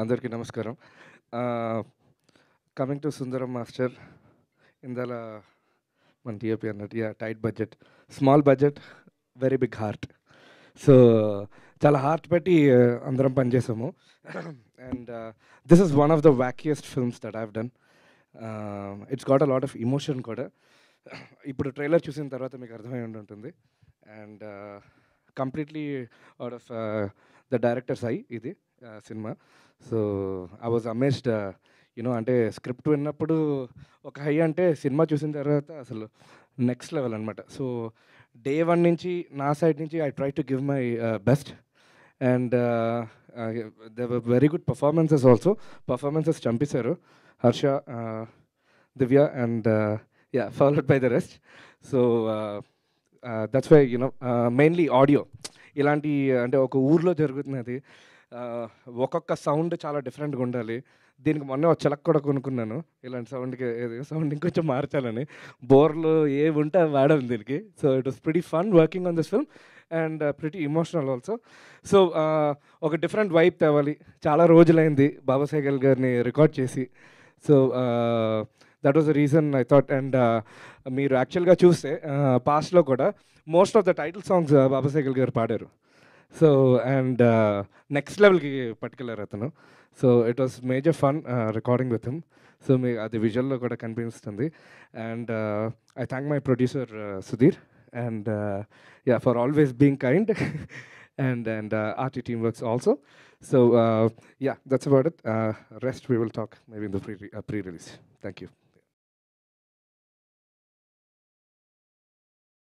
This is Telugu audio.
అందరికీ నమస్కారం. కమింగ్ టు సుందరం మాస్టర్ ఇందాల మన టీఏపీ అన్నట్టు yeah tight budget small budget very big heart so చాలా హార్ట్ పెట్టి అందరం పనిచేసాము and this is one of the wackiest films that have done it's got a lot of emotion కూడా. ఇప్పుడు ట్రైలర్ చూసిన తర్వాత మీకు అర్థమై ఉంటుంది and completely out of the director's eye ఇది cinema. So I was amazed you know అంటే స్క్రిప్ట్ విన్నప్పుడు ఒక హై అంటే సినిమా చూసిన తర్వాత అసలు నెక్స్ట్ లెవెల్ అనమాట సో డే వన్ నుంచి నా సైడ్ నుంచి I try to give my best. And the very good performances also. Performances చంపేశారు Harsha Divya and yeah followed by the rest. So that's why you know mainly audio. ఇలాంటి అంటే ఒక ఊర్లో జరుగుతున్నది ఒక్కొక్క సౌండ్ చాలా డిఫరెంట్గా ఉండాలి. దీనికి మొన్న ఒక చిలక కూడా కొనుక్కున్నాను. ఇలాంటి సౌండ్కి సౌండ్ ఇంకొంచెం మార్చాలని. బోర్లు ఏవి ఉంటే అవి వాడాలి దీనికి. So it was pretty fun working on this film and pretty emotional also. So ఒక డిఫరెంట్ వైబ్ తేవాలి. చాలా రోజులైంది బాబాసాహెల్ గారిని రికార్డ్ చేసి. So that was the reason I thought and మీరు యాక్చువల్గా చూస్తే పాస్ట్లో కూడా most of the title songs Baba Sehgal గారు పాడారు. సో అండ్ నెక్స్ట్ లెవెల్కి పట్టుకెళ్ళారు అతను. So it was major fun recording with him so మీ అది విజువల్లో కూడా కనిపిస్తుంది. And I thank my producer Sudheer and yeah for always being kind and and RT team works also so yeah that's about it rest we will talk maybe in the pre pre release thank you